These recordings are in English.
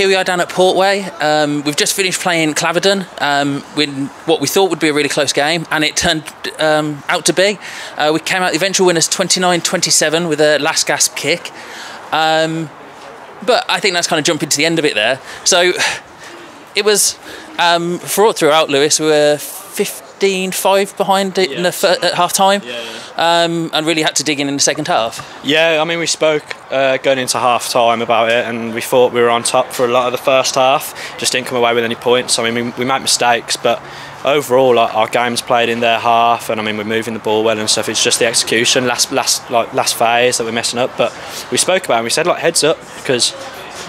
here we are down at Portway. Um, we've just finished playing Claverdon um, what we thought would be a really close game, and it turned um, out to be. Uh, we came out the eventual winners 29 27 with a last gasp kick. Um, but I think that's kind of jumping to the end of it there. So it was um, fraught throughout, Lewis. We were 15 5 behind it in the at half time Yeah, um, and really had to dig in in the second half. Yeah, I mean, we spoke uh, going into half time about it, and we thought we were on top for a lot of the first half. Just didn't come away with any points. I mean, we, we make mistakes, but overall, our, our game's played in their half, and I mean, we're moving the ball well and stuff. It's just the execution, last last like last phase that we're messing up. But we spoke about it. and We said like heads up because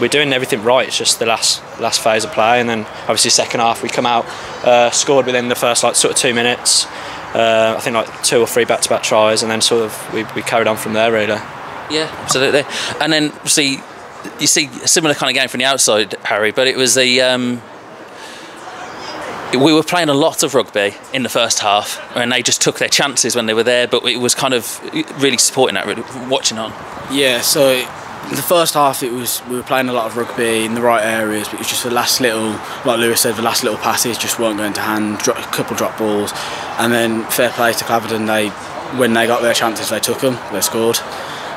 we're doing everything right. It's just the last last phase of play, and then obviously second half we come out, uh, scored within the first like sort of two minutes. Uh, I think like two or three back-to-back tries, and then sort of we, we carried on from there really. Yeah, absolutely. And then see, you see a similar kind of game from the outside, Harry. But it was the um, we were playing a lot of rugby in the first half, and they just took their chances when they were there. But it was kind of really supporting that, really watching on. Yeah, so the first half it was we were playing a lot of rugby in the right areas, but it was just the last little, like Lewis said, the last little passes just weren't going to hand. Dro- a couple drop balls, and then fair play to Claverdon. They, when they got their chances, they took them. They scored.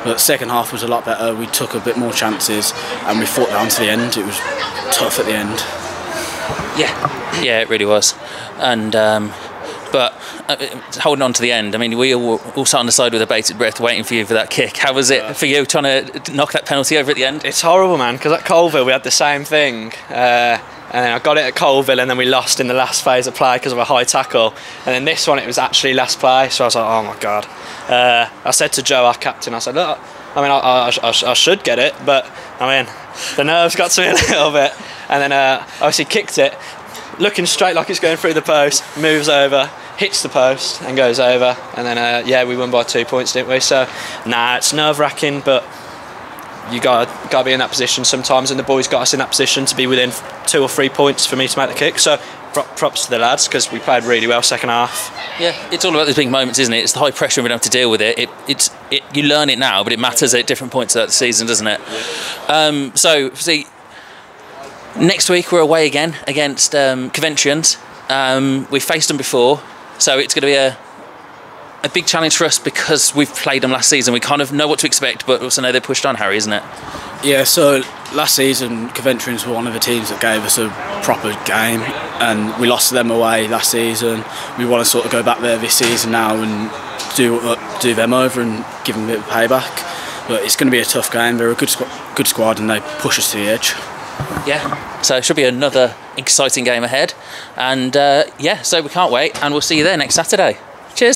But the second half was a lot better. We took a bit more chances, and we fought down to the end. It was tough at the end. Yeah, yeah, it really was. And um, but uh, holding on to the end. I mean, we all, all sat on the side with a bated breath, waiting for you for that kick. How was it for you trying to knock that penalty over at the end? It's horrible, man. Because at Colville we had the same thing, uh, and then I got it at Colville, and then we lost in the last phase of play because of a high tackle. And then this one, it was actually last play, so I was like, oh my god. Uh, I said to Joe, our captain, I said, look, I mean, I, I, I, I should get it, but I mean, the nerves got to me a little bit, and then uh, obviously kicked it, looking straight like it's going through the post, moves over. Hits the post and goes over, and then uh, yeah, we won by two points, didn't we? So, nah, it's nerve wracking, but you got got to be in that position sometimes, and the boys got us in that position to be within two or three points for me to make the kick. So props to the lads because we played really well second half. Yeah, it's all about those big moments, isn't it? It's the high pressure and being able to deal with it. it it's it, you learn it now, but it matters at different points of the season, doesn't it? Um, so, see, next week we're away again against um. Um, we've faced them before, so it's going to be a a big challenge for us because we've played them last season. We kind of know what to expect, but also know they're pushed on, Harry, isn't it? Yeah, so last season, Coventrians were one of the teams that gave us a proper game, and we lost them away last season. We want to sort of go back there this season now and do uh, do them over and give them a bit of payback. But it's going to be a tough game. They're a good squ- good squad, and they push us to the edge. Yeah. So it should be another exciting game ahead, and uh, yeah, so we can't wait, and we'll see you there next Saturday.